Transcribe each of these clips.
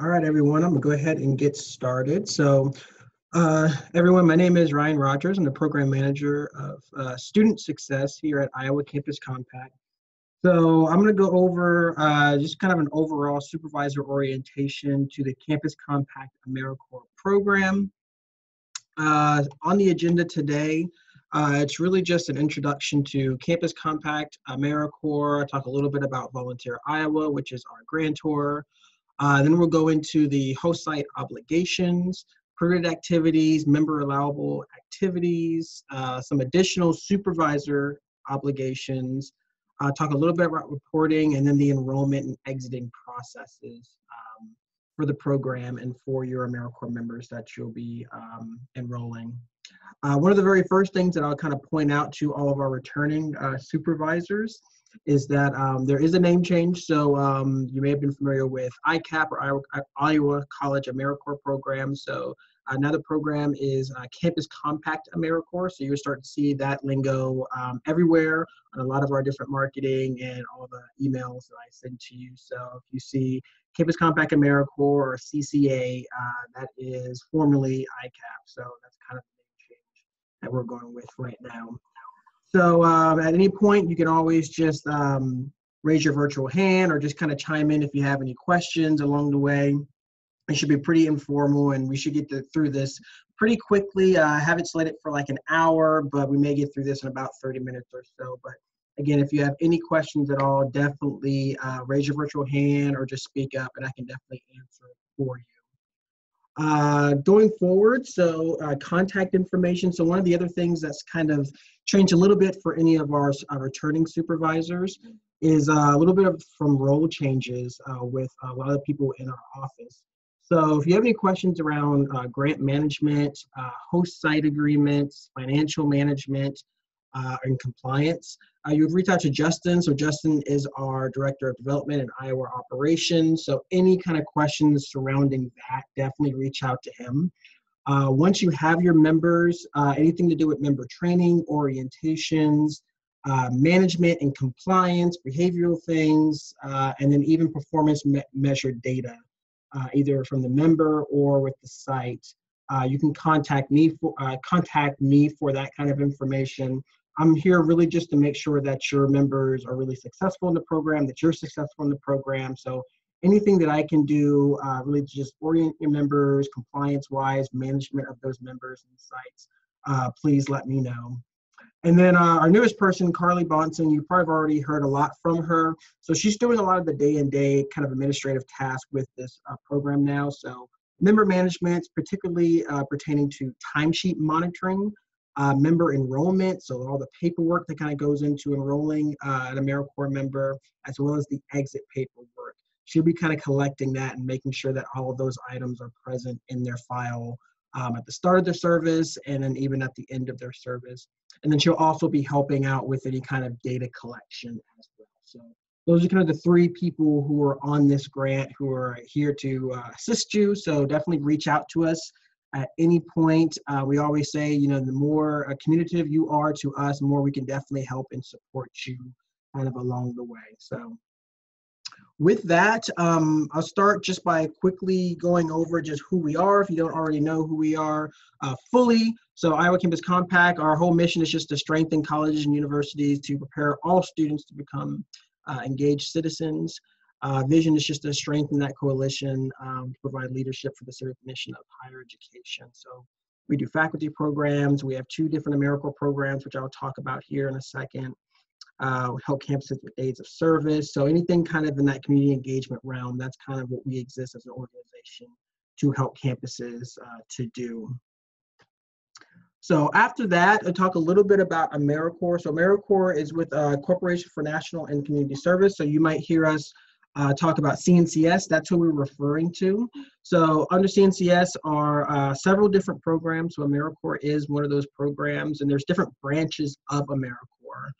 All right, everyone, I'm gonna go ahead and get started. So, uh, everyone, my name is Ryan Rogers. I'm the program manager of uh, student success here at Iowa Campus Compact. So I'm gonna go over uh, just kind of an overall supervisor orientation to the Campus Compact AmeriCorps program. Uh, on the agenda today, uh, it's really just an introduction to Campus Compact AmeriCorps. talk a little bit about Volunteer Iowa, which is our grantor. Uh, then we'll go into the host site obligations, permitted activities, member allowable activities, uh, some additional supervisor obligations, uh, talk a little bit about reporting, and then the enrollment and exiting processes um, for the program and for your AmeriCorps members that you'll be um, enrolling. Uh, one of the very first things that I'll kind of point out to all of our returning uh, supervisors is that um, there is a name change. So um, you may have been familiar with ICAP or Iowa, Iowa College AmeriCorps program. So another program is uh, Campus Compact AmeriCorps. So you're starting to see that lingo um, everywhere on a lot of our different marketing and all the emails that I send to you. So if you see Campus Compact AmeriCorps or CCA, uh, that is formerly ICAP. So that's kind of the name change that we're going with right now. So um, at any point, you can always just um, raise your virtual hand or just kind of chime in if you have any questions along the way. It should be pretty informal and we should get through this pretty quickly. Uh, I have it slated for like an hour, but we may get through this in about 30 minutes or so. But again, if you have any questions at all, definitely uh, raise your virtual hand or just speak up and I can definitely answer for you. Uh, going forward, so uh, contact information. So one of the other things that's kind of changed a little bit for any of our, our returning supervisors is uh, a little bit of from role changes uh, with a lot of people in our office. So if you have any questions around uh, grant management, uh, host site agreements, financial management, uh, and compliance, uh, you would reach out to Justin. So Justin is our Director of Development and Iowa Operations. So any kind of questions surrounding that, definitely reach out to him. Uh, once you have your members, uh, anything to do with member training, orientations, uh, management and compliance, behavioral things, uh, and then even performance me measured data, uh, either from the member or with the site. You can contact me for contact me for that kind of information. I'm here really just to make sure that your members are really successful in the program, that you're successful in the program. So anything that I can do uh, really just orient your members, compliance wise, management of those members and sites, uh, please let me know. And then uh, our newest person, Carly Bonson, you probably already heard a lot from her. So she's doing a lot of the day and day kind of administrative tasks with this uh, program now. So member management, particularly uh, pertaining to timesheet monitoring, uh, member enrollment, so all the paperwork that kind of goes into enrolling uh, an AmeriCorps member, as well as the exit paperwork. She'll be kind of collecting that and making sure that all of those items are present in their file um, at the start of their service and then even at the end of their service. And then she'll also be helping out with any kind of data collection as well. So those are kind of the three people who are on this grant who are here to uh, assist you. So definitely reach out to us at any point. Uh, we always say, you know, the more uh, communicative you are to us, the more we can definitely help and support you kind of along the way. So with that, um, I'll start just by quickly going over just who we are if you don't already know who we are uh, fully. So Iowa Campus Compact, our whole mission is just to strengthen colleges and universities to prepare all students to become uh, engaged citizens. Uh, vision is just to strengthen that coalition um, to provide leadership for the civic mission of higher education. So we do faculty programs. We have two different AmeriCorps programs, which I'll talk about here in a second. Uh, help campuses with days of service. So anything kind of in that community engagement realm, that's kind of what we exist as an organization to help campuses uh, to do. So after that, I'll talk a little bit about AmeriCorps. So AmeriCorps is with uh, Corporation for National and Community Service. So you might hear us uh, talk about CNCS, that's who we're referring to. So under CNCS are uh, several different programs. So AmeriCorps is one of those programs, and there's different branches of AmeriCorps.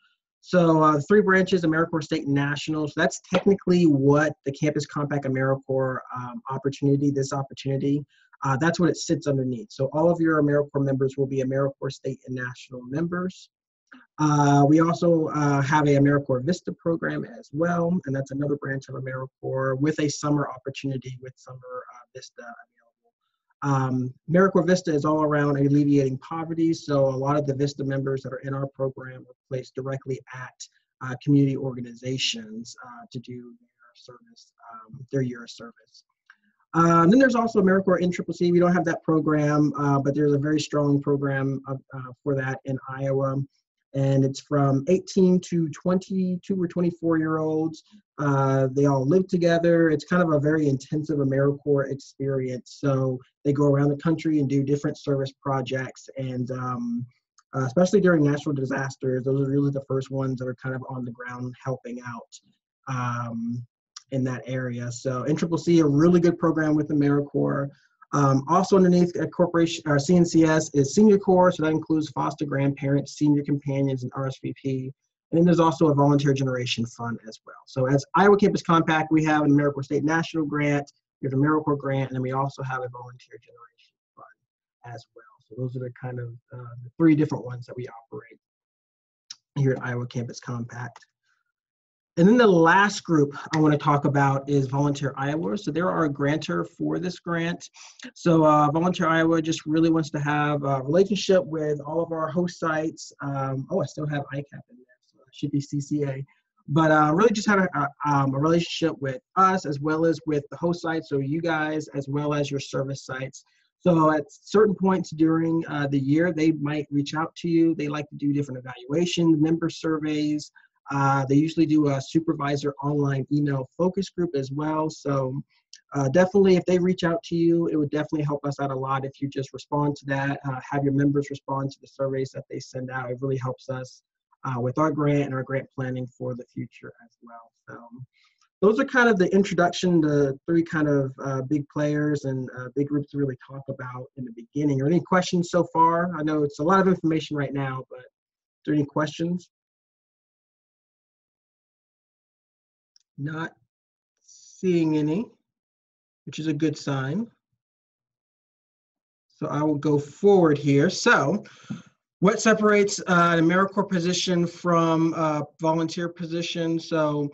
So uh, three branches, AmeriCorps State and National. So that's technically what the Campus Compact AmeriCorps um, opportunity, this opportunity, uh, that's what it sits underneath. So all of your AmeriCorps members will be AmeriCorps State and National members. Uh, we also uh, have a AmeriCorps Vista program as well, and that's another branch of AmeriCorps with a summer opportunity with Summer uh, Vista um, AmeriCorps Vista is all around alleviating poverty, so a lot of the Vista members that are in our program are placed directly at uh, community organizations uh, to do their service, um, their year of service. Um, then there's also AmeriCorps NCCC. We don't have that program, uh, but there's a very strong program uh, for that in Iowa and it's from 18 to 22 or 24 year olds. Uh, they all live together. It's kind of a very intensive AmeriCorps experience. So they go around the country and do different service projects, and um, uh, especially during natural disasters, those are really the first ones that are kind of on the ground helping out um, in that area. So NCCC, a really good program with AmeriCorps. Um, also underneath a corporation or CNCS is senior corps, so that includes foster grandparents, senior companions, and RSVP. And then there's also a volunteer generation fund as well. So as Iowa Campus Compact, we have an AmeriCorps State National Grant, there's a AmeriCorps grant, and then we also have a volunteer generation fund as well. So those are the kind of uh, the three different ones that we operate here at Iowa Campus Compact. And then the last group I want to talk about is Volunteer Iowa. So they're our grantor for this grant. So uh, Volunteer Iowa just really wants to have a relationship with all of our host sites. Um, oh, I still have ICAP in there, so it should be CCA. But uh, really just have a, a, um, a, relationship with us as well as with the host sites, so you guys as well as your service sites. So at certain points during uh, the year, they might reach out to you. They like to do different evaluations, member surveys, uh, they usually do a supervisor online email focus group as well. So uh, definitely, if they reach out to you, it would definitely help us out a lot if you just respond to that, uh, have your members respond to the surveys that they send out. It really helps us uh, with our grant and our grant planning for the future as well. So those are kind of the introduction to three kind of uh, big players and big groups to really talk about in the beginning. Are any questions so far? I know it's a lot of information right now, but are there any questions? Not seeing any, which is a good sign. So I will go forward here. So what separates uh, an AmeriCorps position from a volunteer position? So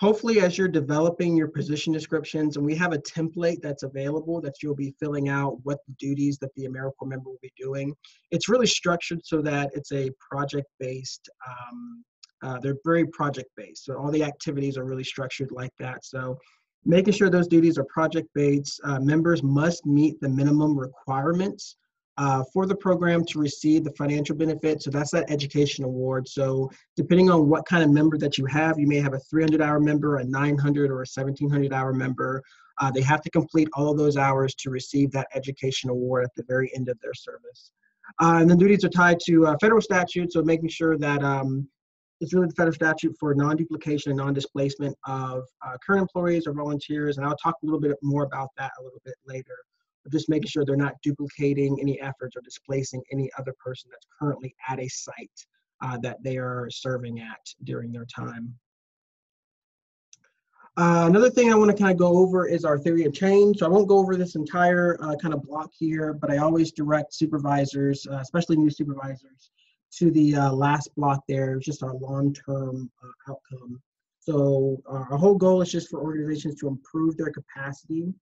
hopefully as you're developing your position descriptions, and we have a template that's available that you'll be filling out what the duties that the AmeriCorps member will be doing. It's really structured so that it's a project-based um, uh, they're very project based. So all the activities are really structured like that. So making sure those duties are project based, uh, members must meet the minimum requirements uh, for the program to receive the financial benefit. So that's that education award. So depending on what kind of member that you have, you may have a 300 hour member, a 900 or a 1700 hour member. Uh, they have to complete all of those hours to receive that education award at the very end of their service. Uh, and the duties are tied to uh, federal statute, so making sure that um, it's really the federal statute for non-duplication and non-displacement of uh, current employees or volunteers, and I'll talk a little bit more about that a little bit later. But just making sure they're not duplicating any efforts or displacing any other person that's currently at a site uh, that they are serving at during their time. Uh, another thing I want to kind of go over is our theory of change. So I won't go over this entire uh, kind of block here, but I always direct supervisors, uh, especially new supervisors, to the uh, last block there, just our long-term uh, outcome. So uh, our whole goal is just for organizations to improve their capacity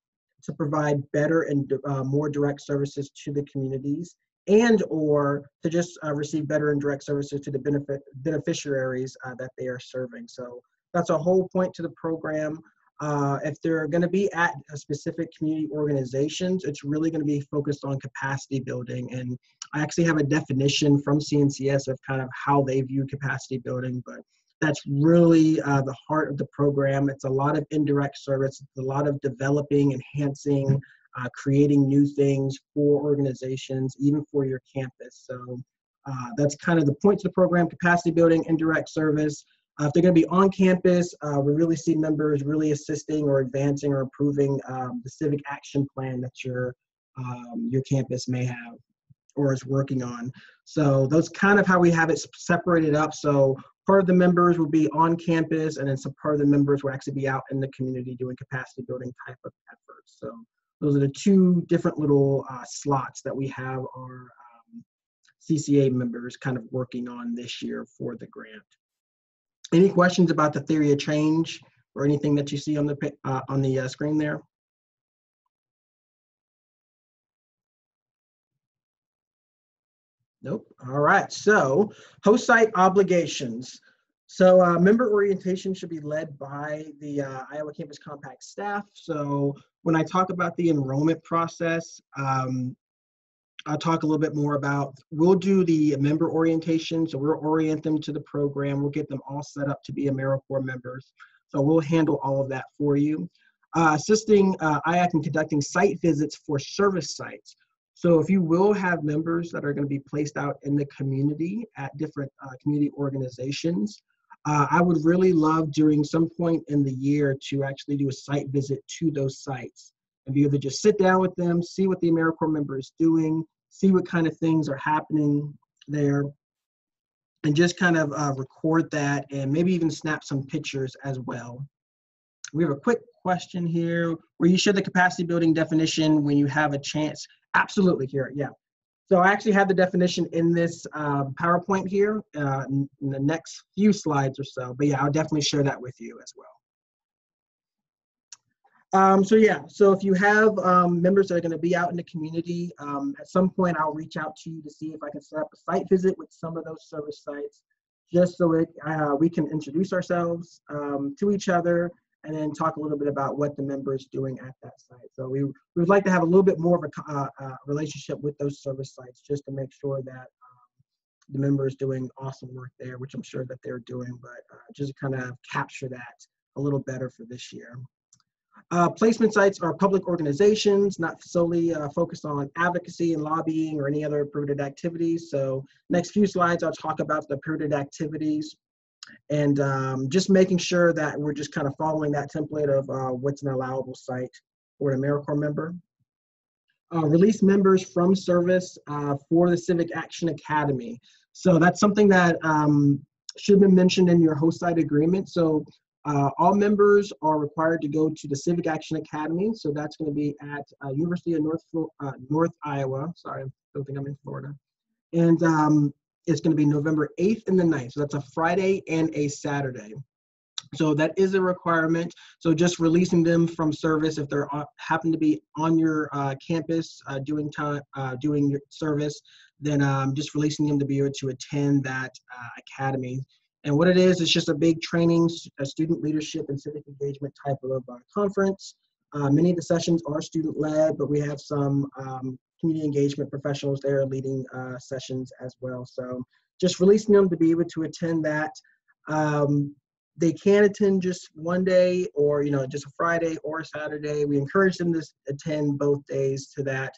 to provide better and uh, more direct services to the communities and or to just uh, receive better and direct services to the benefit beneficiaries uh, that they are serving. So that's a whole point to the program. Uh, if they're going to be at a specific community organizations, it's really going to be focused on capacity building. And I actually have a definition from CNCS of kind of how they view capacity building, but that's really uh, the heart of the program. It's a lot of indirect service, it's a lot of developing, enhancing, uh, creating new things for organizations, even for your campus. So uh, that's kind of the points of the program capacity building, indirect service. Uh, if they're going to be on campus, uh, we really see members really assisting or advancing or improving um, the civic action plan that your um, your campus may have or is working on. So those kind of how we have it separated up. So part of the members will be on campus, and then some part of the members will actually be out in the community doing capacity building type of efforts. So those are the two different little uh, slots that we have our um, CCA members kind of working on this year for the grant. Any questions about the theory of change or anything that you see on the uh, on the uh, screen there? Nope. All right. So host site obligations. So uh, member orientation should be led by the uh, Iowa Campus Compact staff. So when I talk about the enrollment process, um, I'll talk a little bit more about, we'll do the member orientation. So we'll orient them to the program. We'll get them all set up to be AmeriCorps members. So we'll handle all of that for you. Uh, assisting uh, IAC in conducting site visits for service sites. So if you will have members that are going to be placed out in the community at different uh, community organizations, uh, I would really love during some point in the year to actually do a site visit to those sites be able to just sit down with them, see what the AmeriCorps member is doing, see what kind of things are happening there, and just kind of uh, record that and maybe even snap some pictures as well. We have a quick question here. Where you share the capacity building definition when you have a chance Absolutely, Kira. Yeah. So I actually have the definition in this uh, PowerPoint here uh, in the next few slides or so. But yeah, I'll definitely share that with you as well. Um, so yeah, so if you have um, members that are going to be out in the community, um, at some point I'll reach out to you to see if I can set up a site visit with some of those service sites, just so it, uh, we can introduce ourselves um, to each other and then talk a little bit about what the member is doing at that site. So we, we would like to have a little bit more of a uh, uh, relationship with those service sites just to make sure that um, the member is doing awesome work there, which I'm sure that they're doing, but uh, just kind of capture that a little better for this year. Uh, placement sites are public organizations, not solely uh, focused on advocacy and lobbying or any other prohibited activities. So next few slides, I'll talk about the prohibited activities and um, just making sure that we're just kind of following that template of uh, what's an allowable site for an AmeriCorps member. Uh, release members from service uh, for the Civic Action Academy. So that's something that um, should have been mentioned in your host site agreement. So uh, all members are required to go to the Civic Action Academy. So that's going to be at uh, University of North, uh, North Iowa. Sorry, I don't think I'm in Florida. And um, it's going to be November 8th and the 9th. So that's a Friday and a Saturday. So that is a requirement. So just releasing them from service if they're happen to be on your uh, campus uh, doing time, uh, doing your service, then um, just releasing them to be able to attend that academy. And what it is, it's just a big training, a student leadership and civic engagement type of uh, conference. many of the sessions are student led, but we have some um, community engagement professionals there leading uh, sessions as well. So just releasing them to be able to attend that. Um, they can attend just one day or, you know, just a Friday or a Saturday. We encourage them to attend both days to that.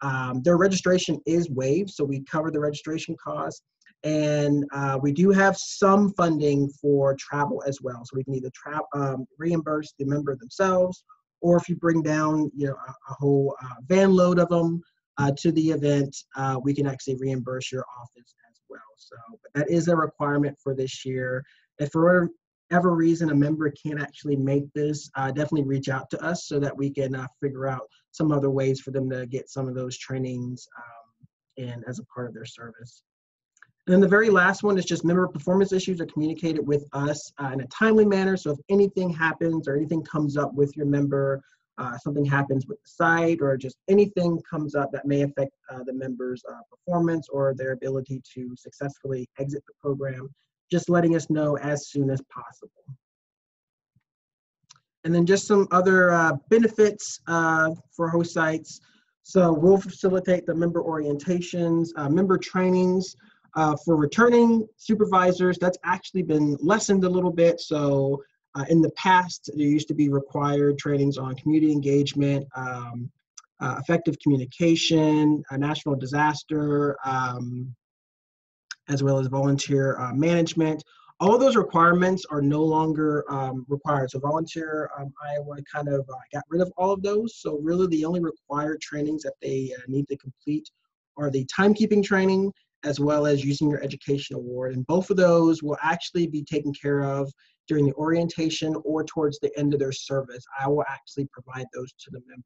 Um, their registration is waived, so we cover the registration costs. And uh, we do have some funding for travel as well. So we can either tra- um, reimburse the member themselves, or if you bring down, you know, a, a whole uh, van load of them, uh, to the event, uh, we can actually reimburse your office as well. So that is a requirement for this year. If for whatever reason a member can't actually make this, uh, definitely reach out to us so that we can uh, figure out some other ways for them to get some of those trainings um, as a part of their service. And then the very last one is just member performance issues are communicated with us uh, in a timely manner. So if anything happens or anything comes up with your member, uh, something happens with the site or just anything comes up that may affect uh, the members' uh, performance or their ability to successfully exit the program, just letting us know as soon as possible. And then just some other uh, benefits uh, for host sites. So we'll facilitate the member orientations, member trainings, uh, for returning supervisors, that's actually been lessened a little bit. So uh, in the past, there used to be required trainings on community engagement, um, uh, effective communication, a national disaster, um, as well as volunteer uh, management. All of those requirements are no longer um, required. So Volunteer um, Iowa kind of uh, got rid of all of those. So really the only required trainings that they uh, need to complete are the timekeeping training as well as using your education award. And both of those will actually be taken care of during the orientation or towards the end of their service. I will actually provide those to the members.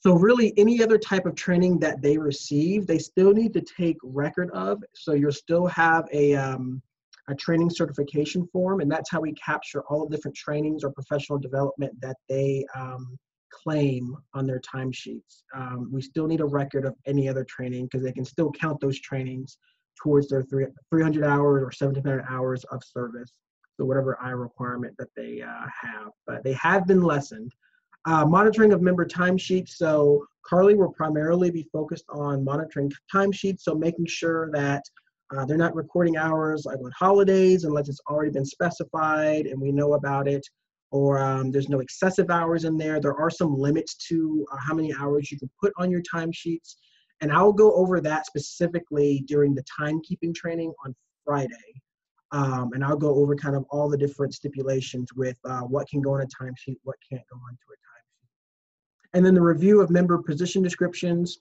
So really any other type of training that they receive, they still need to take record of. So you'll still have a, um, a training certification form and that's how we capture all the different trainings or professional development that they um, claim on their timesheets. Um, we still need a record of any other training because they can still count those trainings towards their three, 300 hours or 1700 hours of service. So whatever I requirement that they uh, have, but they have been lessened. Uh, monitoring of member timesheets. So Carly will primarily be focused on monitoring timesheets. So making sure that uh, they're not recording hours like on holidays unless it's already been specified and we know about it or um, there's no excessive hours in there. There are some limits to uh, how many hours you can put on your timesheets. And I'll go over that specifically during the timekeeping training on Friday. Um, and I'll go over kind of all the different stipulations with uh, what can go on a timesheet, what can't go onto a timesheet. And then the review of member position descriptions.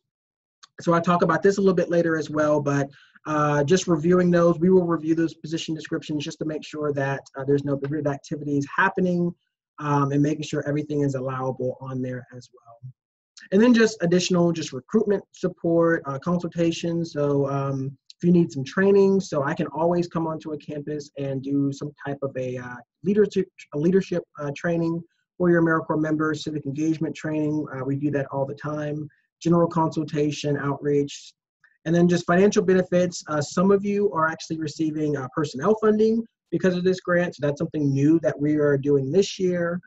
So I talk about this a little bit later as well, but uh, just reviewing those, we will review those position descriptions just to make sure that uh, there's no prohibited activities happening um, and making sure everything is allowable on there as well. And then just additional just recruitment support, uh, consultation. So um, if you need some training, so I can always come onto a campus and do some type of a uh, leadership, a leadership uh, training for your AmeriCorps members, civic engagement training. Uh, we do that all the time. General consultation, outreach, and then just financial benefits. Uh, some of you are actually receiving uh, personnel funding because of this grant. So that's something new that we are doing this year.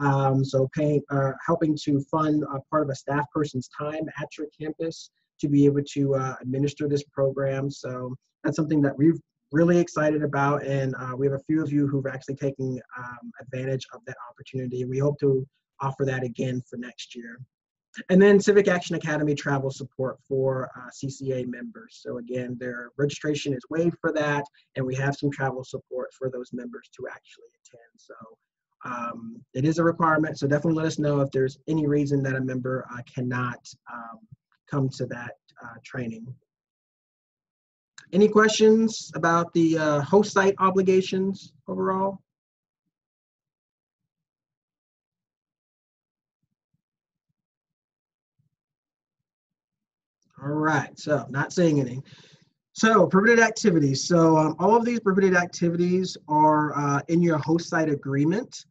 Um, so paying, uh, helping to fund part of a staff person's time at your campus to be able to uh, administer this program. So that's something that we're really excited about. And uh, we have a few of you who've actually taken um, advantage of that opportunity. We hope to offer that again for next year. And then Civic Action Academy travel support for uh, CCA members. So again, their registration is waived for that, and we have some travel support for those members to actually attend. So um, it is a requirement, so definitely let us know if there's any reason that a member uh, cannot um, come to that uh, training. Any questions about the uh, host site obligations overall? All right, so not saying anything. So prohibited activities. So um, all of these prohibited activities are uh, in your host site agreement.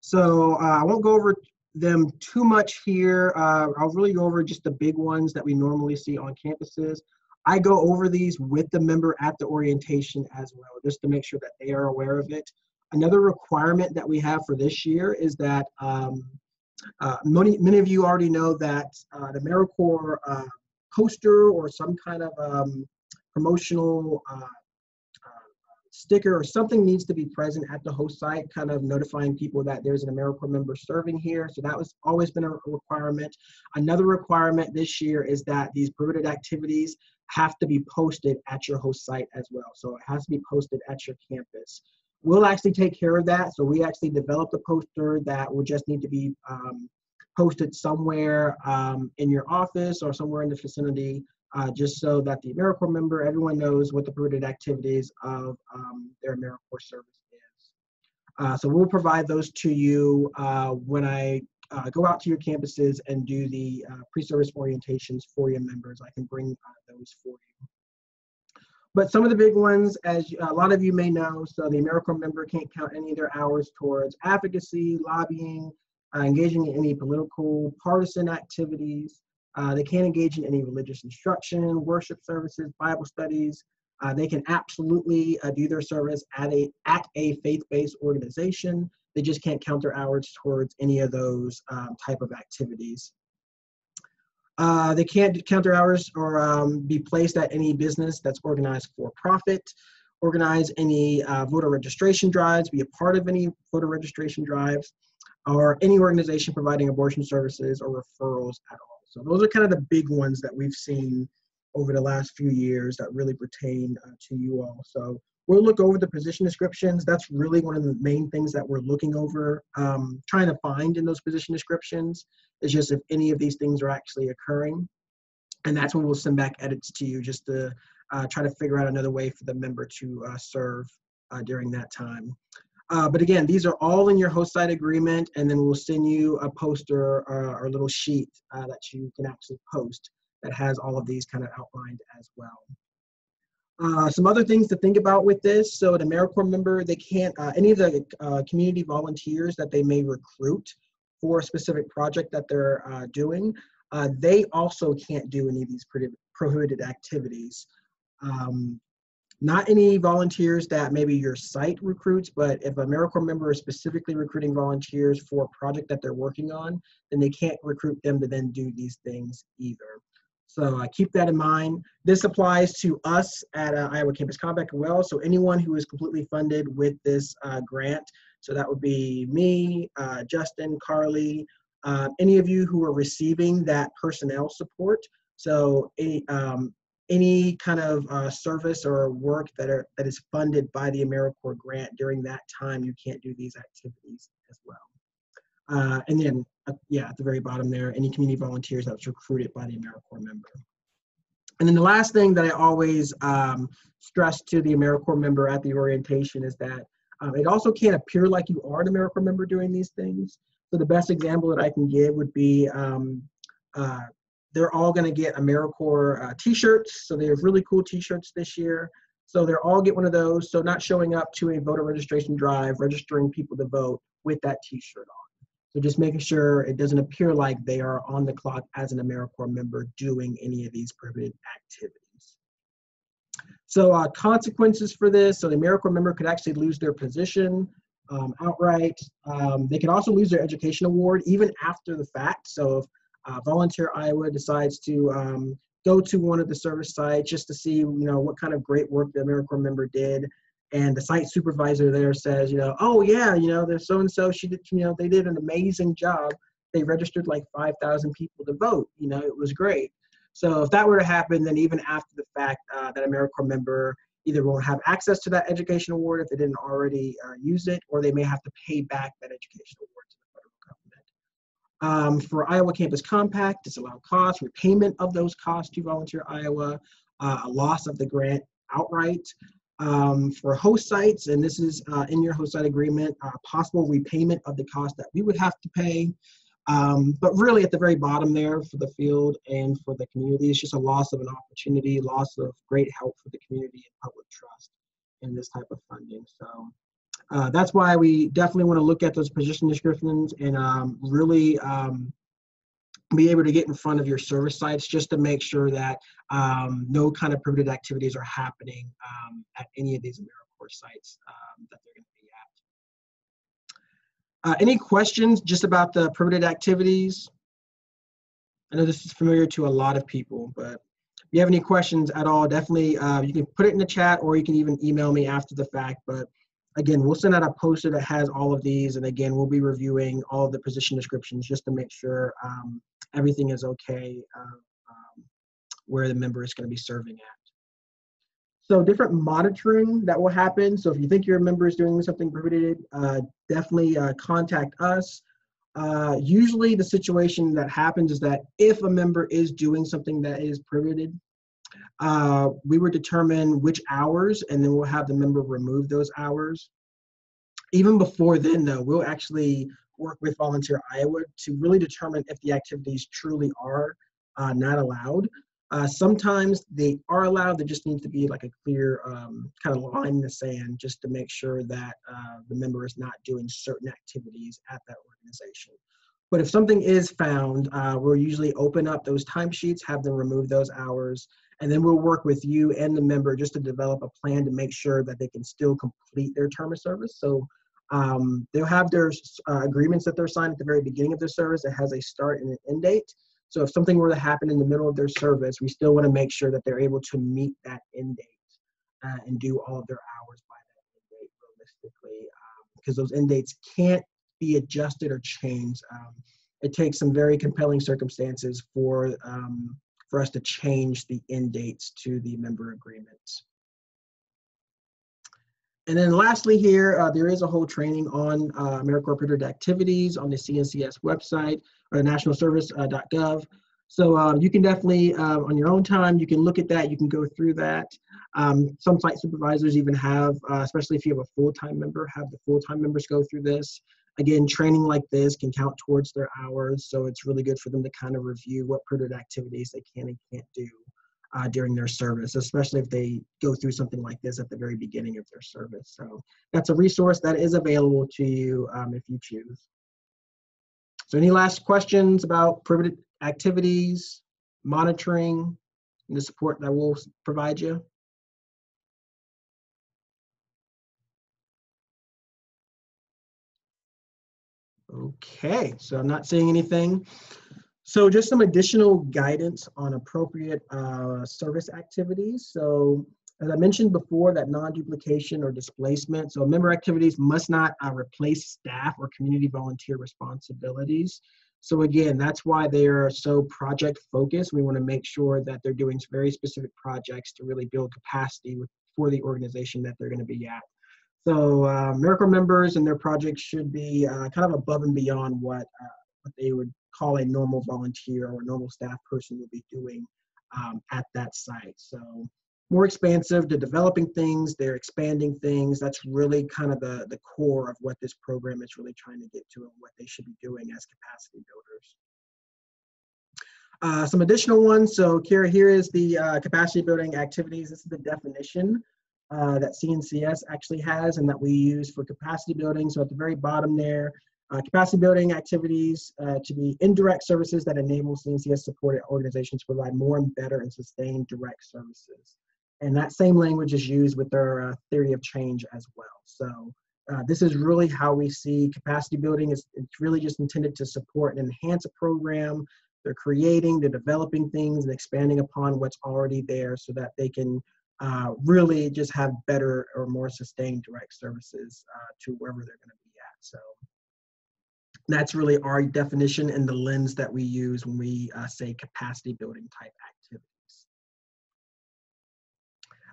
So uh, I won't go over them too much here. Uh, I'll really go over just the big ones that we normally see on campuses. I go over these with the member at the orientation as well, just to make sure that they are aware of it. Another requirement that we have for this year is that um, uh, many, many of you already know that uh, the AmeriCorps uh, poster or some kind of um, promotional uh, sticker or something needs to be present at the host site, kind of notifying people that there's an AmeriCorps member serving here. So that was always been a requirement. Another requirement this year is that these prohibited activities have to be posted at your host site as well. So it has to be posted at your campus. We'll actually take care of that. So we actually developed a poster that will just need to be um, posted somewhere um, in your office or somewhere in the vicinity uh, just so that the AmeriCorps member, everyone knows what the permitted activities of um, their AmeriCorps service is. Uh, so we'll provide those to you uh, when I uh, go out to your campuses and do the uh, pre-service orientations for your members. I can bring uh, those for you. But some of the big ones, as a lot of you may know, so the AmeriCorps member can't count any of their hours towards advocacy, lobbying, engaging in any political partisan activities, uh, they can't engage in any religious instruction, worship services, Bible studies. Uh, they can absolutely uh, do their service at a at a faith-based organization. They just can't count their hours towards any of those um, type of activities. Uh, they can't count their hours or um, be placed at any business that's organized for profit, organize any uh, voter registration drives, be a part of any voter registration drives, or any organization providing abortion services or referrals at all. So those are kind of the big ones that we've seen over the last few years that really pertain uh, to you all. So we'll look over the position descriptions. That's really one of the main things that we're looking over, um, trying to find in those position descriptions is just if any of these things are actually occurring. And that's when we'll send back edits to you just to uh, try to figure out another way for the member to uh, serve uh, during that time. Uh, but again, these are all in your host site agreement, and then we'll send you a poster uh, or a little sheet uh, that you can actually post that has all of these kind of outlined as well. Uh, some other things to think about with this. So an AmeriCorps member, they can't, uh, any of the uh, community volunteers that they may recruit for a specific project that they're doing, they also can't do any of these prohibited activities. Um, not any volunteers that maybe your site recruits, but if a AmeriCorps member is specifically recruiting volunteers for a project that they're working on, then they can't recruit them to then do these things either. So uh, keep that in mind. This applies to us at uh, Iowa Campus Compact as well. So anyone who is completely funded with this uh, grant, so that would be me, uh, Justin, Carly, uh, any of you who are receiving that personnel support. So any, um, any kind of uh, service or work that are that is funded by the AmeriCorps grant during that time, you can't do these activities as well. Uh, and then, uh, yeah, at the very bottom there, any community volunteers that was recruited by the AmeriCorps member. And then the last thing that I always um, stress to the AmeriCorps member at the orientation is that um, it also can't appear like you are an AmeriCorps member doing these things. So the best example that I can give would be um, uh, they're all going to get AmeriCorps uh, t-shirts. So they have really cool t-shirts this year. So they're all get one of those. So not showing up to a voter registration drive, registering people to vote with that t-shirt on. So just making sure it doesn't appear like they are on the clock as an AmeriCorps member doing any of these prohibited activities. So uh, consequences for this, so the AmeriCorps member could actually lose their position um, outright. Um, they can also lose their education award even after the fact. So if uh, Volunteer Iowa decides to um, go to one of the service sites just to see, you know, what kind of great work the AmeriCorps member did, and the site supervisor there says, you know, oh yeah, you know, there's so and so. She did, you know, they did an amazing job. They registered like 5,000 people to vote. You know, it was great. So if that were to happen, then even after the fact, uh, that AmeriCorps member either won't have access to that education award if they didn't already uh, use it, or they may have to pay back that education award to the federal government. Um, for Iowa Campus Compact, disallowed costs, repayment of those costs to Volunteer Iowa, uh, a loss of the grant outright, um, for host sites, and this is uh, in your host site agreement, uh, possible repayment of the cost that we would have to pay. Um, but really at the very bottom there for the field and for the community, it's just a loss of an opportunity, loss of great help for the community and public trust in this type of funding. So uh, that's why we definitely want to look at those position descriptions and um, really um, be able to get in front of your service sites just to make sure that um, no kind of prohibited activities are happening um, at any of these AmeriCorps sites um, that they're going to be at. Uh, any questions just about the prohibited activities? I know this is familiar to a lot of people, but if you have any questions at all, definitely uh, you can put it in the chat or you can even email me after the fact. But again, we'll send out a poster that has all of these. And again, we'll be reviewing all of the position descriptions just to make sure um, everything is okay uh, um, where the member is going to be serving at. So different monitoring that will happen. So if you think your member is doing something prohibited, uh, definitely uh, contact us. Uh, usually the situation that happens is that if a member is doing something that is prohibited, uh, we would determine which hours and then we'll have the member remove those hours. Even before then though, we'll actually work with Volunteer Iowa to really determine if the activities truly are uh, not allowed. Uh, sometimes they are allowed, there just needs to be like a clear um, kind of line in the sand just to make sure that uh, the member is not doing certain activities at that organization. But if something is found, uh, we'll usually open up those timesheets, have them remove those hours, and then we'll work with you and the member just to develop a plan to make sure that they can still complete their term of service. So um, they'll have their uh, agreements that they're signed at the very beginning of their service. It has a start and an end date. So if something were to happen in the middle of their service, we still want to make sure that they're able to meet that end date uh, and do all of their hours by that end date realistically, because um, those end dates can't be adjusted or changed. Um, it takes some very compelling circumstances for um, for us to change the end dates to the member agreements. And then lastly here, uh, there is a whole training on uh, AmeriCorps activities on the CNCS website or nationalservice.gov. Uh, so um, you can definitely, uh, on your own time, you can look at that, you can go through that. Um, some site supervisors even have, uh, especially if you have a full-time member, have the full-time members go through this. Again, training like this can count towards their hours, so it's really good for them to kind of review what permitted activities they can and can't do uh, during their service, especially if they go through something like this at the very beginning of their service. So that's a resource that is available to you um, if you choose. So any last questions about permitted activities, monitoring, and the support that we'll provide you? Okay, so I'm not seeing anything. So just some additional guidance on appropriate uh, service activities. So as I mentioned before, that non-duplication or displacement. So member activities must not uh, replace staff or community volunteer responsibilities. So again, that's why they are so project focused. We want to make sure that they're doing very specific projects to really build capacity with, for the organization that they're going to be at. So uh, AmeriCorps members and their projects should be uh, kind of above and beyond what, uh, what they would call a normal volunteer or normal staff person would be doing um, at that site. So more expansive, they're developing things, they're expanding things. That's really kind of the, the core of what this program is really trying to get to and what they should be doing as capacity builders. Uh, some additional ones. So Kira, here is the uh, capacity building activities. This is the definition uh, that CNCS actually has and that we use for capacity building. So at the very bottom there, uh, capacity building activities uh, to be indirect services that enable CNCS supported organizations to provide more and better and sustained direct services. And that same language is used with our uh, theory of change as well. So uh, this is really how we see capacity building. It's, it's really just intended to support and enhance a program. They're creating, they're developing things and expanding upon what's already there so that they can uh, really just have better or more sustained direct services uh, to wherever they're going to be at. So that's really our definition and the lens that we use when we uh, say capacity building type activities.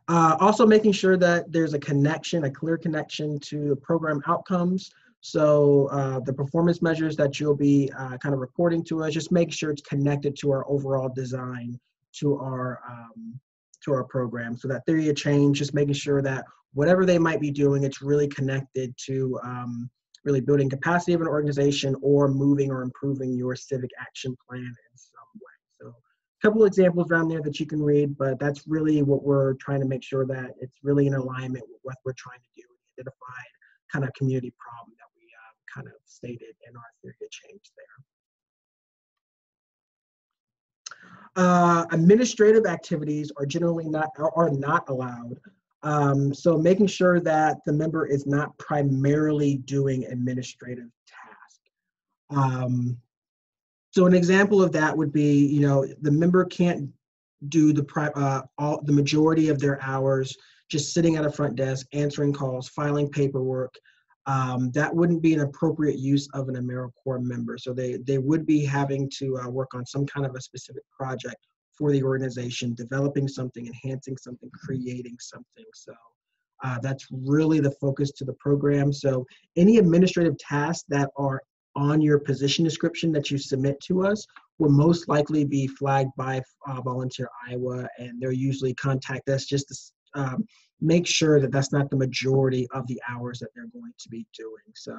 Uh, also making sure that there's a connection, a clear connection to the program outcomes. So uh, the performance measures that you'll be uh, kind of reporting to us, just make sure it's connected to our overall design, to our um, to our program. So that theory of change, just making sure that whatever they might be doing, it's really connected to um, really building capacity of an organization or moving or improving your civic action plan in some way. So a couple examples around there that you can read, but that's really what we're trying to make sure that it's really in alignment with what we're trying to do, identified kind of community problem that we uh, kind of stated in our theory of change there. Uh, administrative activities are generally not are not allowed um, so making sure that the member is not primarily doing administrative tasks. Um, so an example of that would be, you know, the member can't do the pri- uh, all the majority of their hours just sitting at a front desk, answering calls, filing paperwork. Um, that wouldn't be an appropriate use of an AmeriCorps member. So they, they would be having to uh, work on some kind of a specific project for the organization, developing something, enhancing something, creating something. So uh, that's really the focus to the program. So any administrative tasks that are on your position description that you submit to us will most likely be flagged by uh, Volunteer Iowa, and they'll usually contact us just to um, make sure that that's not the majority of the hours that they're going to be doing. So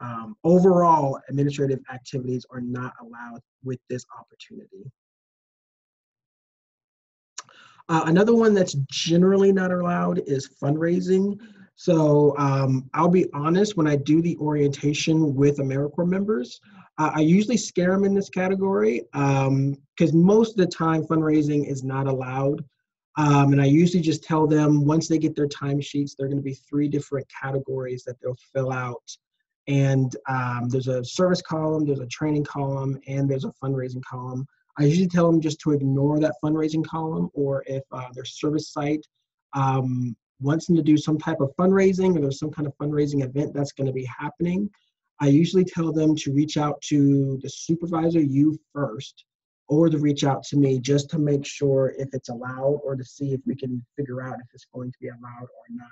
um, overall, administrative activities are not allowed with this opportunity. Uh, another one that's generally not allowed is fundraising. So um, I'll be honest, when I do the orientation with AmeriCorps members, uh, I usually scare them in this category because um, most of the time fundraising is not allowed. Um, and I usually just tell them once they get their timesheets, there are going to be three different categories that they'll fill out. And um, there's a service column, there's a training column, and there's a fundraising column. I usually tell them just to ignore that fundraising column, or if uh, their service site um, wants them to do some type of fundraising or there's some kind of fundraising event that's going to be happening, I usually tell them to reach out to the supervisor, you first, or to reach out to me just to make sure if it's allowed or to see if we can figure out if it's going to be allowed or not.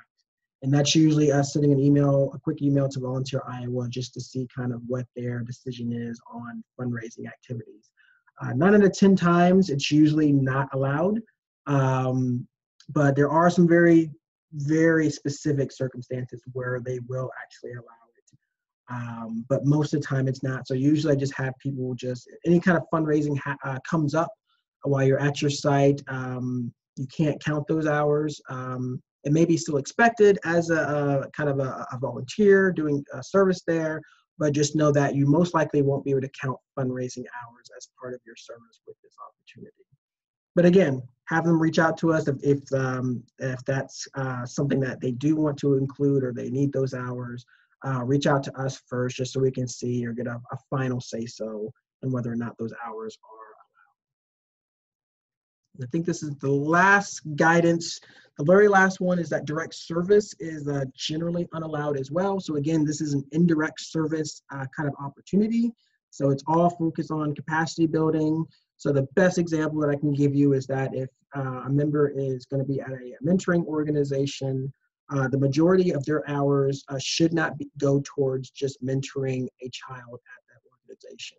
And that's usually us sending an email, a quick email to Volunteer Iowa just to see kind of what their decision is on fundraising activities. Uh, nine out of 10 times, it's usually not allowed. Um, but there are some very, very specific circumstances where they will actually allow. Um, but most of the time it's not. So usually I just have people just, any kind of fundraising ha- uh, comes up while you're at your site. Um, you can't count those hours. Um, it may be still expected as a, a kind of a, a, volunteer doing a service there, but just know that you most likely won't be able to count fundraising hours as part of your service with this opportunity. But again, have them reach out to us if if, um, if that's uh, something that they do want to include or they need those hours. Uh, reach out to us first just so we can see or get a, a final say so and whether or not those hours are I think this is the last guidance. The very last one is that direct service is uh, generally unallowed as well. So again, this is an indirect service uh, kind of opportunity. So it's all focused on capacity building. So the best example that I can give you is that if uh, a member is going to be at a mentoring organization, uh, the majority of their hours uh, should not be, go towards just mentoring a child at that organization.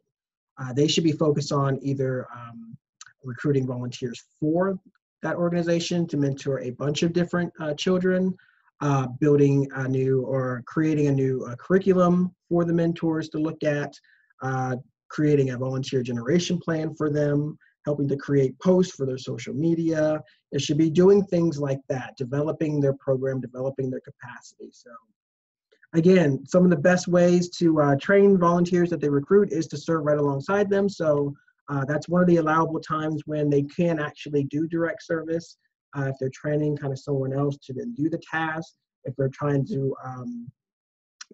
Uh, they should be focused on either um, recruiting volunteers for that organization to mentor a bunch of different uh, children, uh, building a new or creating a new curriculum for the mentors to look at, creating a volunteer generation plan for them, helping to create posts for their social media. It should be doing things like that, developing their program, developing their capacity. So again, some of the best ways to uh, train volunteers that they recruit is to serve right alongside them. So uh, that's one of the allowable times when they can actually do direct service. Uh, if they're training kind of someone else to then do the task, if they're trying to um,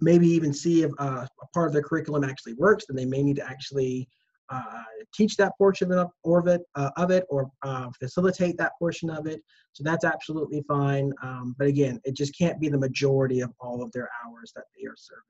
maybe even see if uh, a part of their curriculum actually works, then they may need to actually uh, teach that portion of it, uh, of it or uh, facilitate that portion of it. So that's absolutely fine. Um, but again, it just can't be the majority of all of their hours that they are serving.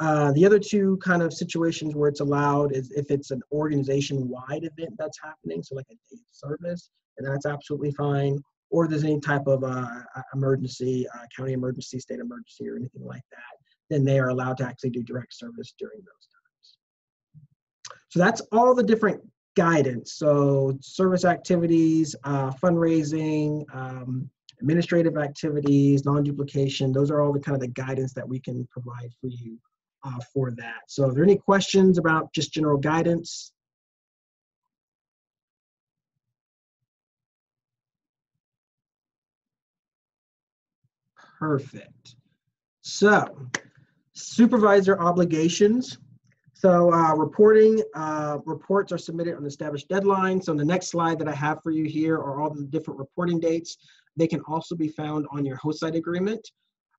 Uh, the other two kind of situations where it's allowed is if it's an organization-wide event that's happening, so like a day of service, and that's absolutely fine. Or there's any type of uh, emergency, uh, county emergency, state emergency, or anything like that, then they are allowed to actually do direct service during those times. So that's all the different guidance. So service activities, uh, fundraising, um, administrative activities, non-duplication, those are all the kind of the guidance that we can provide for you uh, for that. So are there any questions about just general guidance? Perfect. So supervisor obligations. So uh, reporting, uh, reports are submitted on established deadlines. So on the next slide that I have for you here are all the different reporting dates. They can also be found on your host site agreement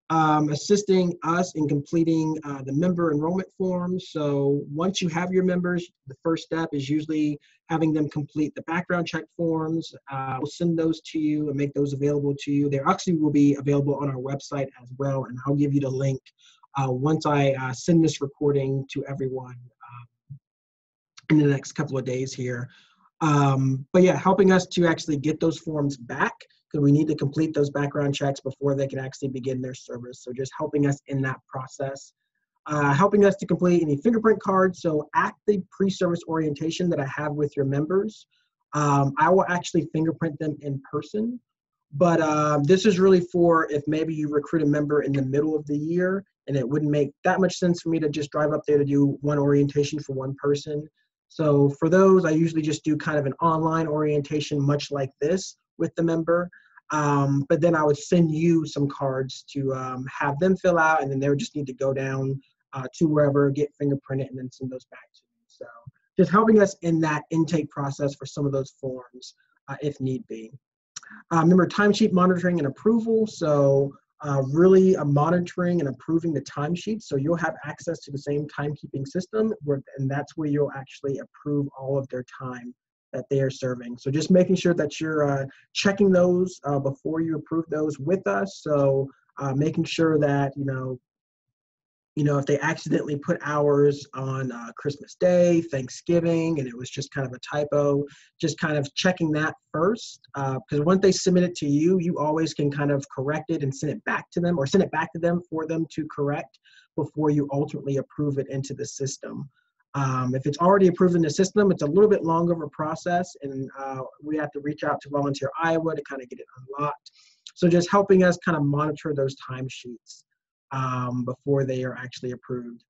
um, assisting us in completing uh, the member enrollment forms. So once you have your members, the first step is usually having them complete the background check forms. Uh, we'll send those to you and make those available to you. They actually will be available on our website as well, and I'll give you the link once I uh, send this recording to everyone um, in the next couple of days here. Um, but yeah, helping us to actually get those forms back because we need to complete those background checks before they can actually begin their service. So just helping us in that process. Uh, helping us to complete any fingerprint cards. So at the pre-service orientation that I have with your members, um, I will actually fingerprint them in person. But uh, this is really for if maybe you recruit a member in the middle of the year and it wouldn't make that much sense for me to just drive up there to do one orientation for one person. So for those, I usually just do kind of an online orientation, much like this, with the member. Um, but then I would send you some cards to um, have them fill out, and then they would just need to go down uh, to wherever, get fingerprinted, and then send those back to me. So just helping us in that intake process for some of those forms uh, if need be. Uh, remember timesheet monitoring and approval. So uh, really uh, monitoring and approving the timesheets. So you'll have access to the same timekeeping system, where, and that's where you'll actually approve all of their time that they are serving. So just making sure that you're uh, checking those uh, before you approve those with us. So uh, making sure that you know, you know, if they accidentally put hours on uh, Christmas Day, Thanksgiving, and it was just kind of a typo, just kind of checking that first. Because uh, once they submit it to you, you always can kind of correct it and send it back to them, or send it back to them for them to correct before you ultimately approve it into the system. Um, if it's already approved in the system, it's a little bit longer of a process, and uh, we have to reach out to Volunteer Iowa to kind of get it unlocked. So just helping us kind of monitor those timesheets um, before they are actually approved.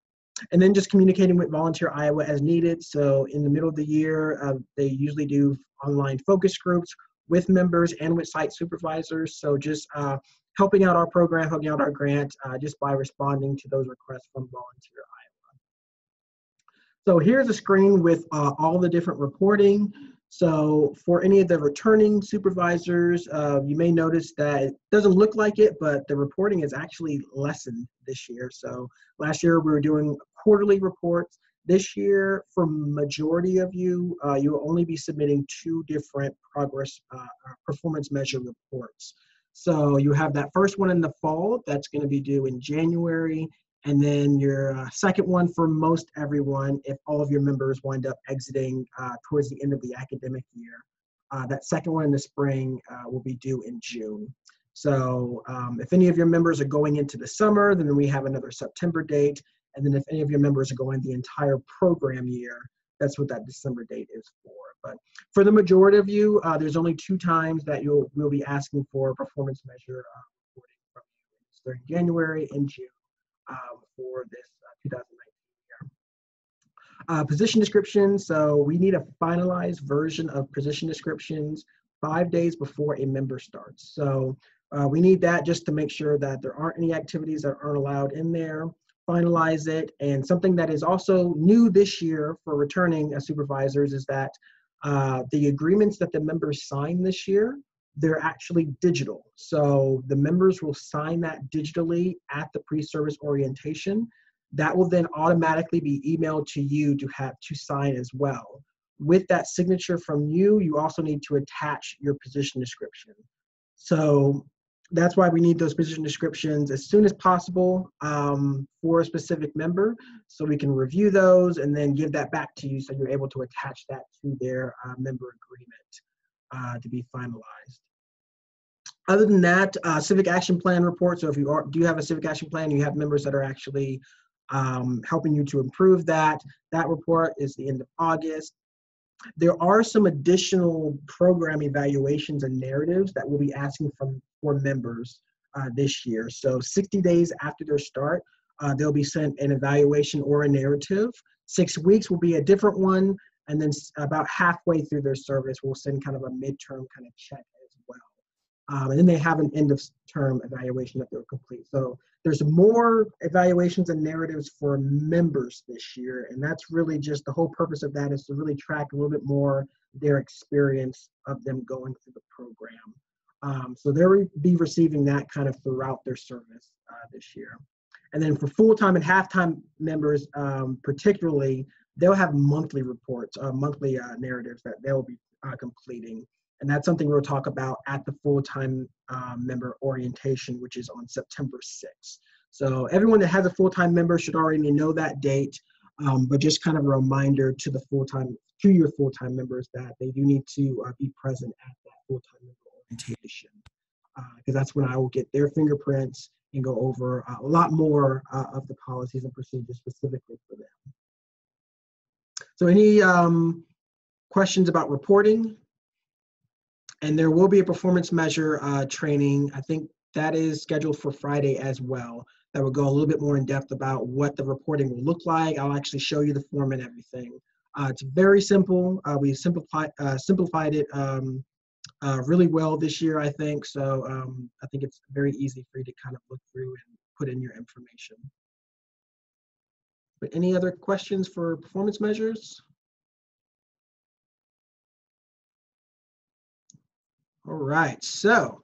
And then just communicating with Volunteer Iowa as needed. So in the middle of the year, uh, they usually do online focus groups with members and with site supervisors. So just uh, helping out our program, helping out our grant, uh, just by responding to those requests from Volunteer Iowa. So here's a screen with uh, all the different reporting. So for any of the returning supervisors, uh, you may notice that it doesn't look like it, but the reporting is actually lessened this year. So last year we were doing quarterly reports. This year, for majority of you, uh, you will only be submitting two different progress uh, uh performance measure reports. So you have that first one in the fall that's going to be due in January, and then your uh, second one for most everyone, if all of your members wind up exiting uh, towards the end of the academic year. Uh, that second one in the spring uh, will be due in June. So um, if any of your members are going into the summer, then we have another September date. And then if any of your members are going the entire program year, that's what that December date is for. But for the majority of you, uh, there's only two times that you'll will be asking for a performance measure uh, reporting from you. It's during January and June um, for this uh, 2019 year. Uh, position descriptions. So we need a finalized version of position descriptions five days before a member starts. So uh, we need that just to make sure that there aren't any activities that aren't allowed in there finalize it. And something that is also new this year for returning as supervisors is that uh, the agreements that the members sign this year they're actually digital. So the members will sign that digitally at the pre-service orientation. That will then automatically be emailed to you to have to sign as well. With that signature from you, you also need to attach your position description. So that's why we need those position descriptions as soon as possible um, for a specific member so we can review those and then give that back to you so you're able to attach that to their uh, member agreement uh, to be finalized. Other than that, uh, civic action plan report. So if you are, do have a civic action plan, you have members that are actually um, helping you to improve that. That report is the end of August. There are some additional program evaluations and narratives that we'll be asking from for members uh, this year. So 60 days after their start, uh, they'll be sent an evaluation or a narrative. Six weeks will be a different one, and then about halfway through their service, we'll send kind of a midterm kind of check um, and then they have an end of term evaluation that they'll complete. So there's more evaluations and narratives for members this year. And that's really just the whole purpose of that is to really track a little bit more their experience of them going through the program. Um, so they'll be receiving that kind of throughout their service uh, this year. And then for full-time and half-time members, um, particularly, they'll have monthly reports, uh, monthly uh, narratives that they'll be uh, completing. And that's something we'll talk about at the full-time um, member orientation, which is on September 6th. So everyone that has a full-time member should already know that date, um, but just kind of a reminder to the full-time, to your full-time members that they do need to uh, be present at that full-time member orientation. Because uh, that's when I will get their fingerprints and go over a lot more uh, of the policies and procedures specifically for them. So any um, questions about reporting? And there will be a performance measure uh, training. I think that is scheduled for Friday as well. That will go a little bit more in depth about what the reporting will look like. I'll actually show you the form and everything. Uh, it's very simple. Uh, we simplified uh, simplified it um, uh, really well this year, I think. So um, I think it's very easy for you to kind of look through and put in your information. But any other questions for performance measures? All right, so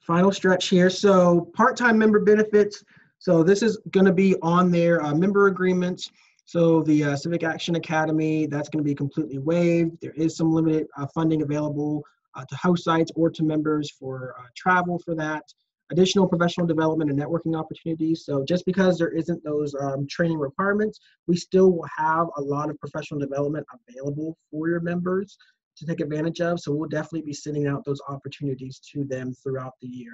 final stretch here. So part-time member benefits. So this is going to be on their uh, member agreements. So the uh, Civic Action Academy, that's going to be completely waived. There is some limited uh, funding available uh, to host sites or to members for uh, travel for that. Additional professional development and networking opportunities. So just because there isn't those um, training requirements, we still will have a lot of professional development available for your members to take advantage of. So we'll definitely be sending out those opportunities to them throughout the year.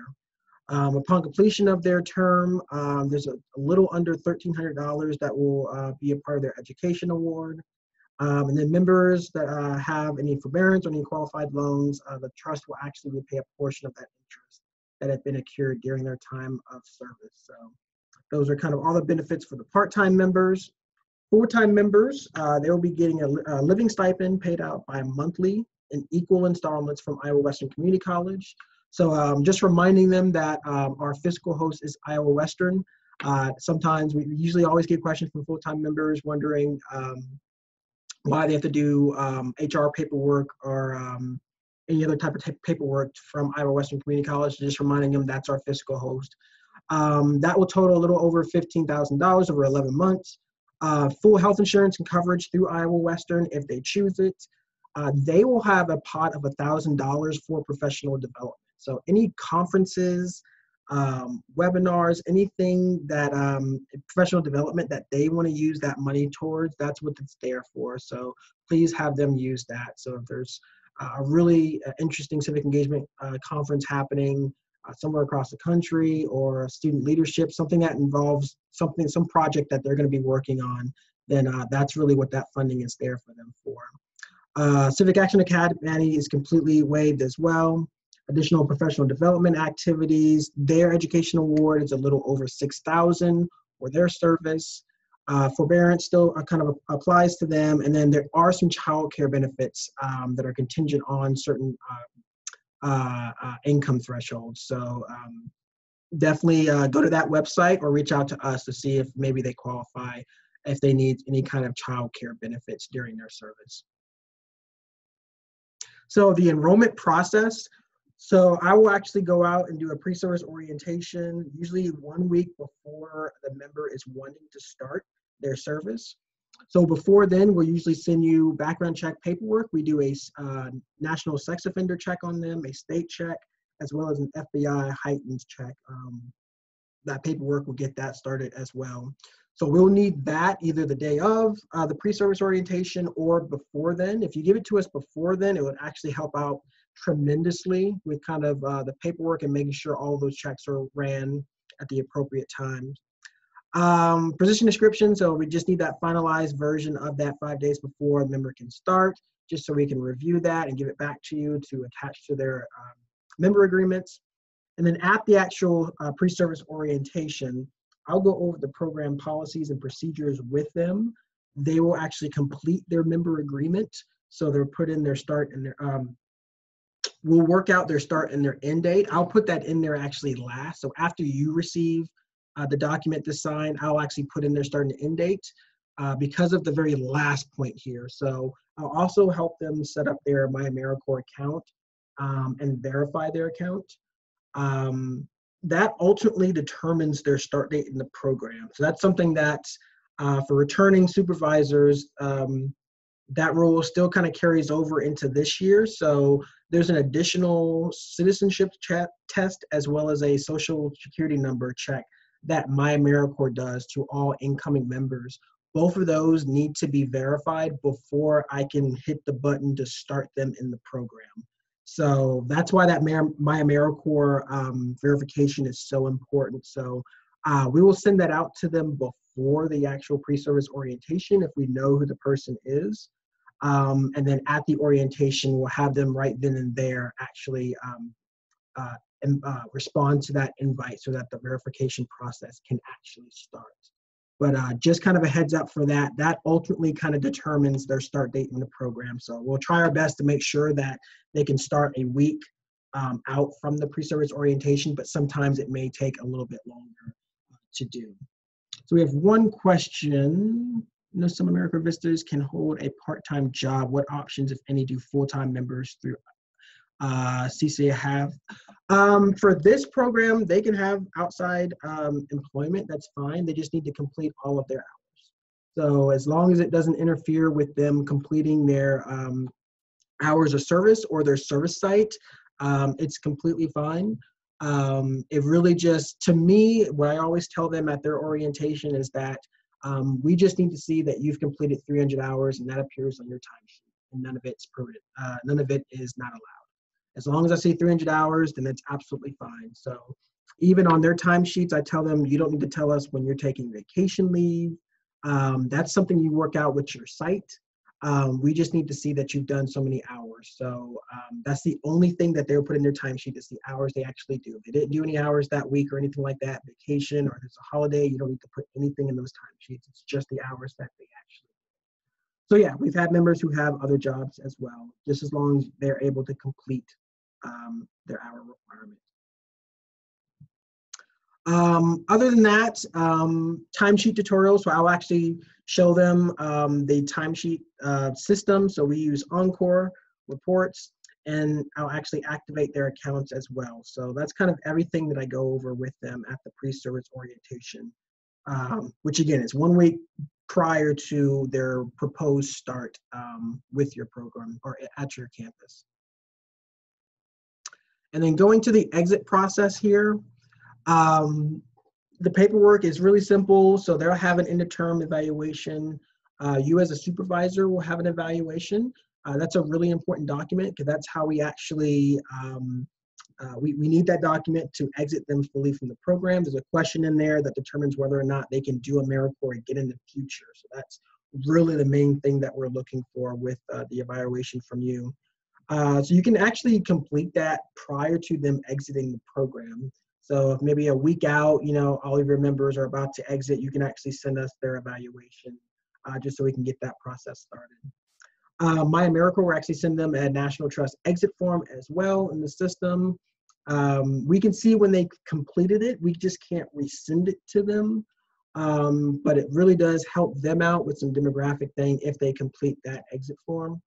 Um, upon completion of their term, um, there's a, a, little under $1,300 that will uh, be a part of their education award. Um, and then members that uh, have any forbearance or any qualified loans, uh, the trust will actually repay a portion of that interest that had been accrued during their time of service. So those are kind of all the benefits for the part-time members. Full-time members, uh, they will be getting a, a, living stipend paid out by monthly in equal installments from Iowa Western Community College. So um, just reminding them that um, our fiscal host is Iowa Western. Uh, sometimes we usually always get questions from full-time members wondering um, why they have to do HR um, paperwork or um, any other type of paperwork from Iowa Western Community College. Just reminding them that's our fiscal host. Um, that will total a little over $15,000 over 11 months. Uh, full health insurance and coverage through Iowa Western if they choose it. Uh, they will have a pot of $1,000 for professional development. So any conferences, um, webinars, anything that um, professional development that they want to use that money towards, that's what it's there for. So please have them use that. So if there's a really uh, interesting civic engagement uh, conference happening uh, somewhere across the country or student leadership, something that involves something, some project that they're going to be working on, then uh, that's really what that funding is there for them for. Uh, civic Action Academy is completely waived as well additional professional development activities. Their education award is a little over 6,000 for their service. Uh, forbearance still uh, kind of applies to them. And then there are some child care benefits um, that are contingent on certain uh, uh, income thresholds. So um, definitely uh, go to that website or reach out to us to see if maybe they qualify if they need any kind of child care benefits during their service. So the enrollment process, so I will actually go out and do a pre-service orientation, usually one week before the member is wanting to start their service. So before then, we'll usually send you background check paperwork. We do a uh, national sex offender check on them, a state check, as well as an FBI heightened check. Um, that paperwork will get that started as well. So we'll need that either the day of uh, the pre-service orientation or before then. If you give it to us before then, it would actually help out tremendously with kind of uh, the paperwork and making sure all those checks are ran at the appropriate times. Um, position description, so we just need that finalized version of that five days before a member can start, just so we can review that and give it back to you to attach to their um, member agreements. And then at the actual uh, pre-service orientation, I'll go over the program policies and procedures with them. They will actually complete their member agreement. So they're put in their start and their um, we'll work out their start and their end date. I'll put that in there actually last. So after you receive uh, the document to sign, I'll actually put in their start and end date uh, because of the very last point here. So I'll also help them set up their My AmeriCorps account um, and verify their account. Um, that ultimately determines their start date in the program. So that's something that uh, for returning supervisors, um, that rule still kind of carries over into this year. So there's an additional citizenship test as well as a social security number check that My AmeriCorps does to all incoming members. Both of those need to be verified before I can hit the button to start them in the program. So that's why that My AmeriCorps um, verification is so important. So uh, we will send that out to them before the actual pre-service orientation if we know who the person is. Um, and then at the orientation, we'll have them right then and there actually um, uh, and, uh, respond to that invite so that the verification process can actually start. But uh, just kind of a heads up for that, that ultimately kind of determines their start date in the program. So we'll try our best to make sure that they can start a week um, out from the pre-service orientation, but sometimes it may take a little bit longer uh, to do. So we have one question you know, some AmeriCorps VISTAs can hold a part-time job. What options, if any, do full-time members through uh, CCA have? Um, for this program, they can have outside um, employment. That's fine. They just need to complete all of their hours. So as long as it doesn't interfere with them completing their um, hours of service or their service site, um, it's completely fine. Um, it really just, to me, what I always tell them at their orientation is that um, we just need to see that you've completed 300 hours and that appears on your timesheet and none of it's. Uh, none of it is not allowed. As long as I see 300 hours, then that's absolutely fine. So even on their timesheets, I tell them you don't need to tell us when you're taking vacation leave. Um, that's something you work out with your site. Um, we just need to see that you've done so many hours. So um, that's the only thing that they'll put in their timesheet is the hours they actually do. If they didn't do any hours that week or anything like that, vacation or there's a holiday, you don't need to put anything in those timesheets. It's just the hours that they actually do. So yeah, we've had members who have other jobs as well, just as long as they're able to complete um, their hour requirement. Um, other than that, um, timesheet tutorials, so I'll actually show them um, the timesheet uh, system. So we use OnCorps reports and I'll actually activate their accounts as well. So that's kind of everything that I go over with them at the pre-service orientation, um, which again is one week prior to their proposed start um, with your program or at your campus. And then going to the exit process here, um, the paperwork is really simple. So they'll have an end of term evaluation. Uh, you as a supervisor will have an evaluation. Uh, that's a really important document because that's how we actually, um, uh, we, we need that document to exit them fully from the program. There's a question in there that determines whether or not they can do AmeriCorps again in the future. So that's really the main thing that we're looking for with uh, the evaluation from you. Uh, so you can actually complete that prior to them exiting the program. So if maybe a week out, you know, all of your members are about to exit, you can actually send us their evaluation uh, just so we can get that process started. Uh, My AmeriCorps will actually send them a National Trust exit form as well in the system. Um, we can see when they completed it, we just can't resend it to them. Um, but it really does help them out with some demographic thing if they complete that exit form.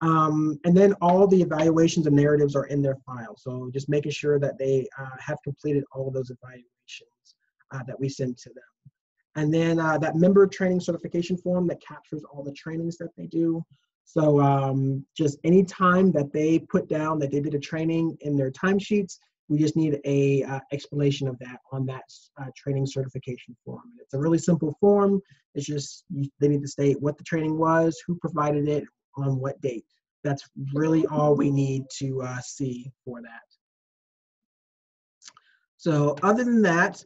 Um, and then all the evaluations and narratives are in their file. So just making sure that they uh, have completed all those evaluations uh, that we send to them. And then uh, that member training certification form that captures all the trainings that they do. So um, just any time that they put down that they did a training in their timesheets, we just need a uh, explanation of that on that uh, training certification form. And it's a really simple form. It's just they need to state what the training was, who provided it, on what date. That's really all we need to uh, see for that. So other than that,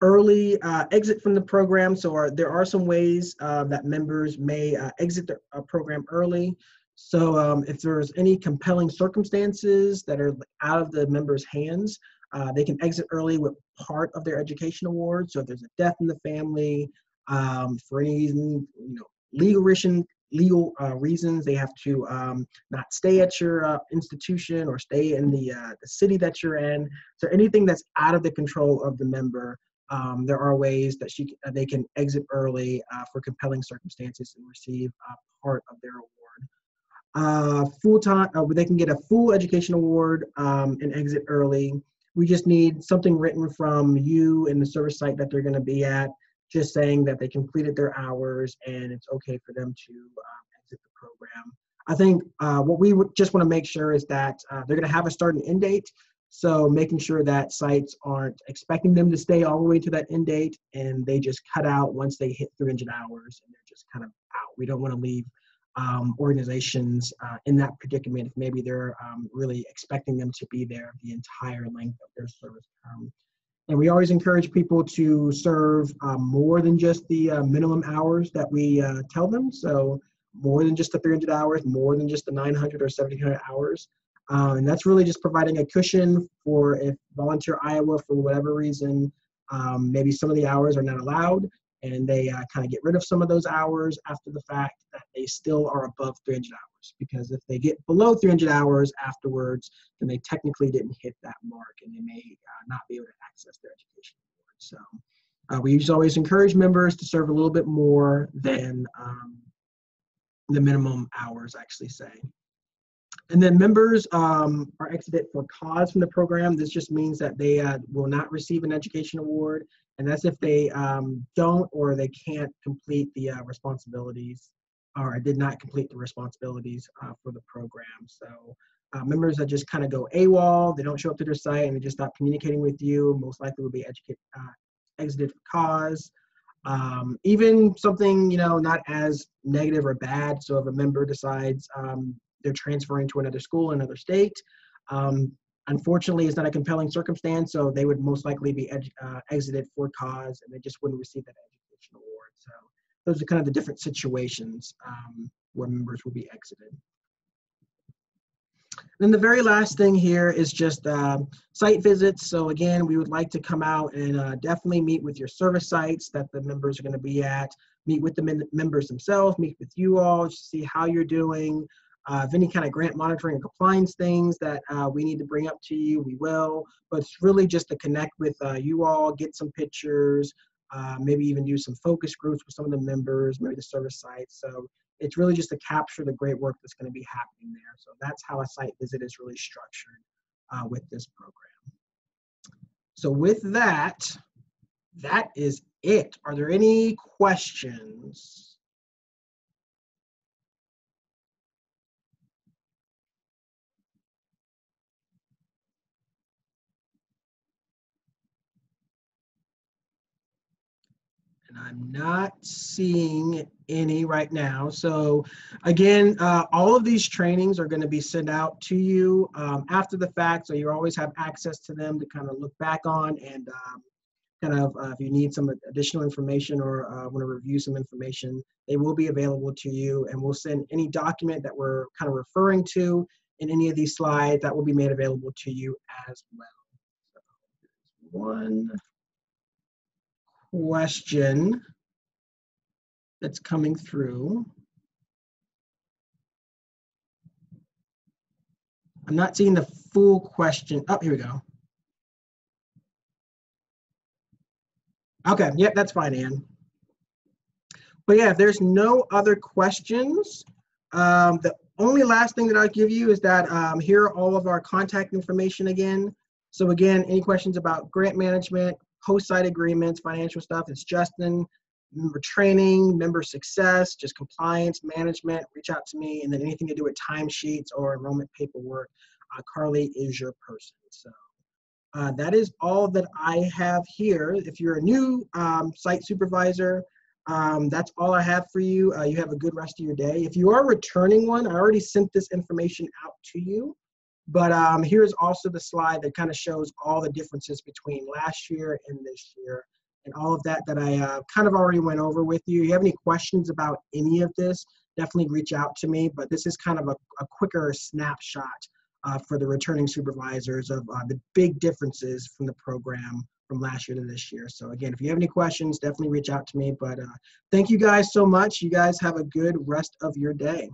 early uh, exit from the program. So are, there are some ways uh, that members may uh, exit the uh, program early. So um, if there's any compelling circumstances that are out of the member's hands, uh, they can exit early with part of their education award. So if there's a death in the family, um, for any reason, you know, legal reason, legal uh, reasons. They have to um, not stay at your uh, institution or stay in the, uh, the city that you're in. So anything that's out of the control of the member, um, there are ways that she uh, they can exit early uh, for compelling circumstances and receive part of their award. Uh, full time, they can get a full education award um, and exit early. We just need something written from you and the service site that they're going to be at just saying that they completed their hours and it's okay for them to um, exit the program. I think uh, what we just want to make sure is that uh, they're going to have a start and end date. So making sure that sites aren't expecting them to stay all the way to that end date and they just cut out once they hit 300 hours and they're just kind of out. We don't want to leave um, organizations uh, in that predicament if maybe they're um, really expecting them to be there the entire length of their service term. And we always encourage people to serve uh, more than just the uh, minimum hours that we uh, tell them. So more than just the 300 hours, more than just the 900 or 1700 hours. Uh, and that's really just providing a cushion for if Volunteer Iowa, for whatever reason, um, maybe some of the hours are not allowed and they uh, kind of get rid of some of those hours after the fact that they still are above 300 hours. Because if they get below 300 hours afterwards then they technically didn't hit that mark and they may uh, not be able to access their education so uh, we always encourage members to serve a little bit more than um, the minimum hours actually say. And then members um, are exited for cause from the program. This just means that they uh, will not receive an education award and that's if they um, don't or they can't complete the uh, responsibilities or did not complete the responsibilities uh, for the program. So uh, members that just kind of go AWOL, they don't show up to their site and they just stop communicating with you, most likely will be educate, uh, exited for cause. Um, even something, you know, not as negative or bad. So if a member decides um, they're transferring to another school, another state, um, unfortunately, it's not a compelling circumstance, so they would most likely be uh, exited for cause, and they just wouldn't receive that education award. So those are kind of the different situations um, where members will be exited. Then the very last thing here is just uh, site visits. So again, we would like to come out and uh, definitely meet with your service sites that the members are going to be at, meet with the members themselves, meet with you all, see how you're doing. Uh, if any kind of grant monitoring and compliance things that uh, we need to bring up to you, we will. But it's really just to connect with uh, you all, get some pictures, uh, maybe even do some focus groups with some of the members, maybe the service sites. So it's really just to capture the great work that's going to be happening there. So that's how a site visit is really structured uh, with this program. So with that, that is it. Are there any questions? And I'm not seeing any right now. So again, uh, all of these trainings are going to be sent out to you um, after the fact, so you always have access to them to kind of look back on and um, kind of uh, if you need some additional information or uh, want to review some information, they will be available to you and we'll send any document that we're kind of referring to in any of these slides that will be made available to you as well. So, one question that's coming through. I'm not seeing the full question. Oh, here we go. Okay, yep, that's fine, Ann. But yeah, if there's no other questions, um, the only last thing that I'll give you is that um, here are all of our contact information again. So again, any questions about grant management, host-site agreements, financial stuff, it's Justin. Member training, member success, just compliance, management, reach out to me. And then anything to do with timesheets or enrollment paperwork, uh, Carly is your person. So uh, that is all that I have here. If you're a new um, site supervisor, um, that's all I have for you. Uh, you have a good rest of your day. If you are returning one, I already sent this information out to you. But um, here's also the slide that kind of shows all the differences between last year and this year and all of that that I uh, kind of already went over with you. If you have any questions about any of this, definitely reach out to me. But this is kind of a, a quicker snapshot uh, for the returning supervisors of uh, the big differences from the program from last year to this year. So again, if you have any questions, definitely reach out to me. But uh, thank you guys so much. You guys have a good rest of your day.